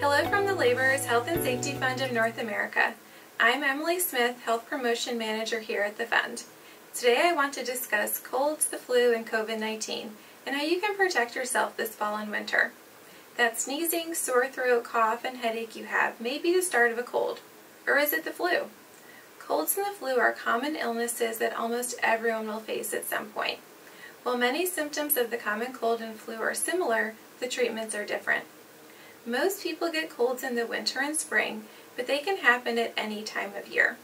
Hello from the Laborers Health and Safety Fund of North America. I'm Emily Smith, Health Promotion Manager here at the Fund. Today I want to discuss colds, the flu, and COVID-19, and how you can protect yourself this fall and winter. That sneezing, sore throat, cough, and headache you have may be the start of a cold. Or is it the flu? Colds and the flu are common illnesses that almost everyone will face at some point. While many symptoms of the common cold and flu are similar, the treatments are different. Most people get colds in the winter and spring, but they can happen at any time of year.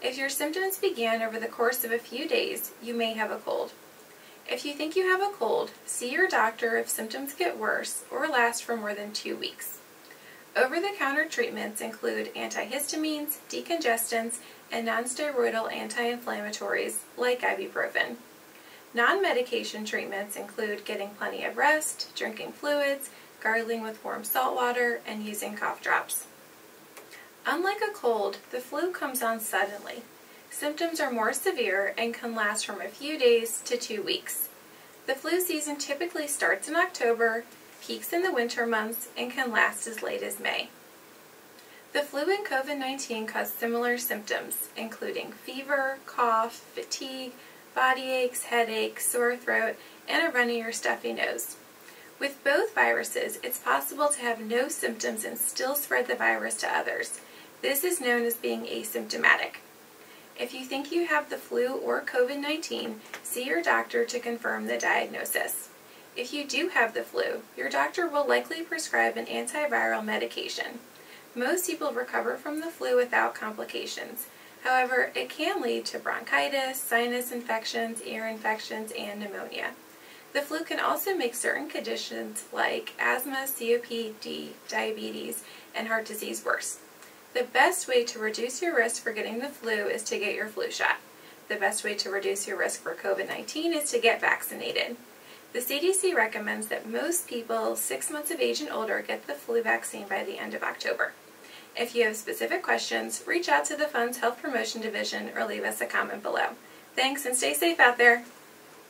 If your symptoms began over the course of a few days, you may have a cold. If you think you have a cold, see your doctor if symptoms get worse or last for more than two weeks. Over-the-counter treatments include antihistamines, decongestants, and nonsteroidal anti-inflammatories like ibuprofen. Non-medication treatments include getting plenty of rest, drinking fluids, gargling with warm salt water, and using cough drops. Unlike a cold, the flu comes on suddenly. Symptoms are more severe and can last from a few days to two weeks. The flu season typically starts in October, peaks in the winter months, and can last as late as May. The flu and COVID-19 cause similar symptoms, including fever, cough, fatigue, body aches, headaches, sore throat, and a runny or stuffy nose. With both viruses, it's possible to have no symptoms and still spread the virus to others. This is known as being asymptomatic. If you think you have the flu or COVID-19, see your doctor to confirm the diagnosis. If you do have the flu, your doctor will likely prescribe an antiviral medication. Most people recover from the flu without complications. However, it can lead to bronchitis, sinus infections, ear infections, and pneumonia. The flu can also make certain conditions like asthma, COPD, diabetes, and heart disease worse. The best way to reduce your risk for getting the flu is to get your flu shot. The best way to reduce your risk for COVID-19 is to get vaccinated. The CDC recommends that most people 6 months of age and older get the flu vaccine by the end of October. If you have specific questions, reach out to the Fund's Health Promotion Division or leave us a comment below. Thanks and stay safe out there.